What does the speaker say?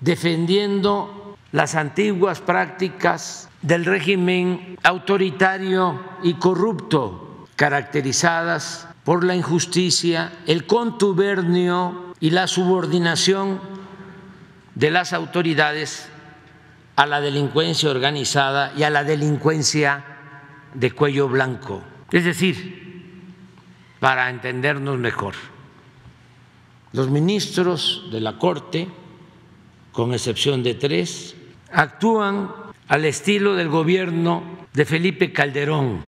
defendiendo las antiguas prácticas del régimen autoritario y corrupto, caracterizadas por la injusticia, el contubernio y la subordinación de las autoridades a la delincuencia organizada y a la delincuencia de cuello blanco. Es decir, para entendernos mejor, los ministros de la Corte, con excepción de tres, actúan al estilo del gobierno de Felipe Calderón,